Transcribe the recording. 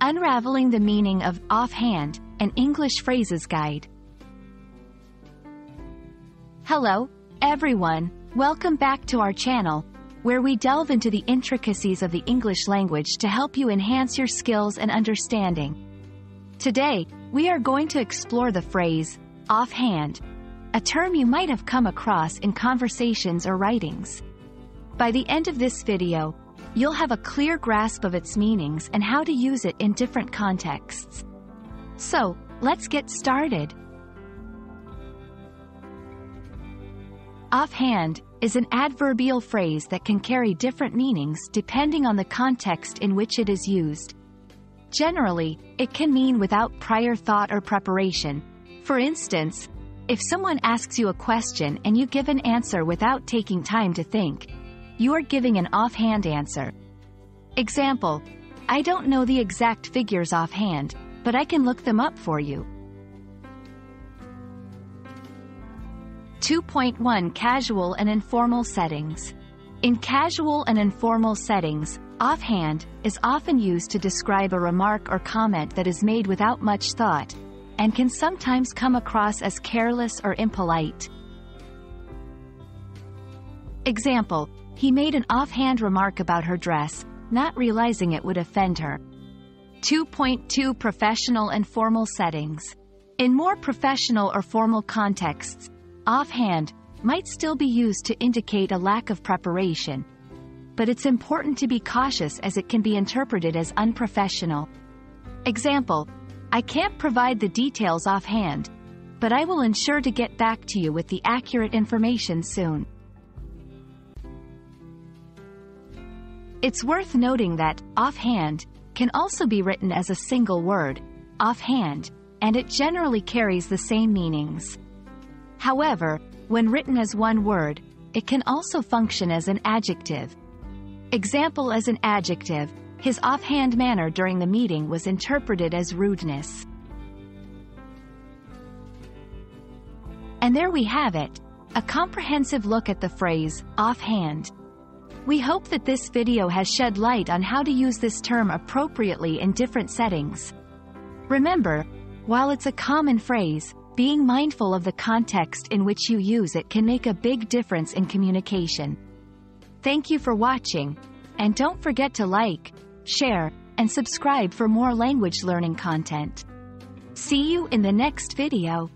Unraveling the Meaning of Offhand, an English Phrases Guide. Hello, everyone. Welcome back to our channel, where we delve into the intricacies of the English language to help you enhance your skills and understanding. Today, we are going to explore the phrase, offhand, a term you might have come across in conversations or writings. By the end of this video, you'll have a clear grasp of its meanings and how to use it in different contexts. So, let's get started. Offhand is an adverbial phrase that can carry different meanings depending on the context in which it is used. Generally, it can mean without prior thought or preparation. For instance, if someone asks you a question and you give an answer without taking time to think, you are giving an offhand answer. Example, I don't know the exact figures offhand, but I can look them up for you. 2.1 Casual and Informal Settings In casual and informal settings, offhand is often used to describe a remark or comment that is made without much thought, and can sometimes come across as careless or impolite. Example, he made an offhand remark about her dress, not realizing it would offend her. 2.2 Professional and Formal Settings In more professional or formal contexts, offhand might still be used to indicate a lack of preparation. But it's important to be cautious as it can be interpreted as unprofessional. Example, I can't provide the details offhand, but I will ensure to get back to you with the accurate information soon. It's worth noting that offhand can also be written as a single word, offhand, and it generally carries the same meanings. However, when written as one word, it can also function as an adjective. Example as an adjective, his offhand manner during the meeting was interpreted as rudeness. And there we have it, a comprehensive look at the phrase, offhand. We hope that this video has shed light on how to use this term appropriately in different settings. Remember, while it's a common phrase, being mindful of the context in which you use it can make a big difference in communication. Thank you for watching, and don't forget to like, share, and subscribe for more language learning content. See you in the next video.